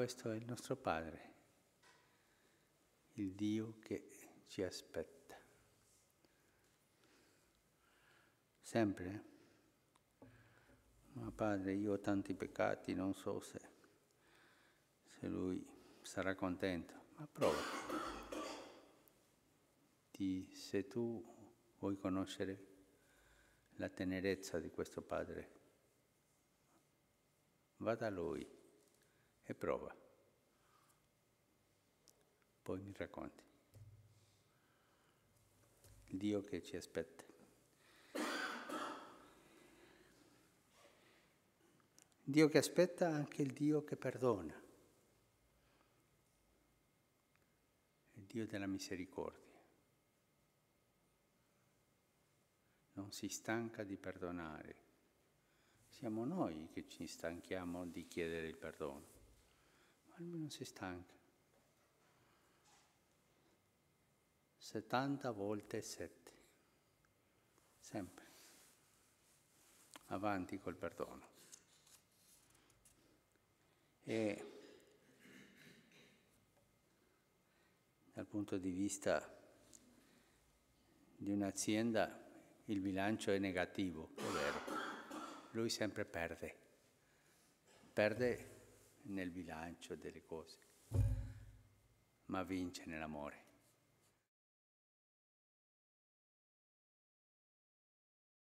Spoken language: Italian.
questo è il nostro Padre, il Dio che ci aspetta. Sempre. Ma Padre, io ho tanti peccati, non so se, se Lui sarà contento, ma prova. Se tu vuoi conoscere la tenerezza di questo Padre, va da Lui e prova. Poi mi racconti. Il Dio che ci aspetta. Dio che aspetta anche il Dio che perdona. Il Dio della misericordia. Non si stanca di perdonare. Siamo noi che ci stanchiamo di chiedere il perdono, non si stanca. 70 volte 7, sempre, avanti col perdono. E dal punto di vista di un'azienda il bilancio è negativo, è vero, lui sempre perde, perde nel bilancio delle cose, ma vince nell'amore.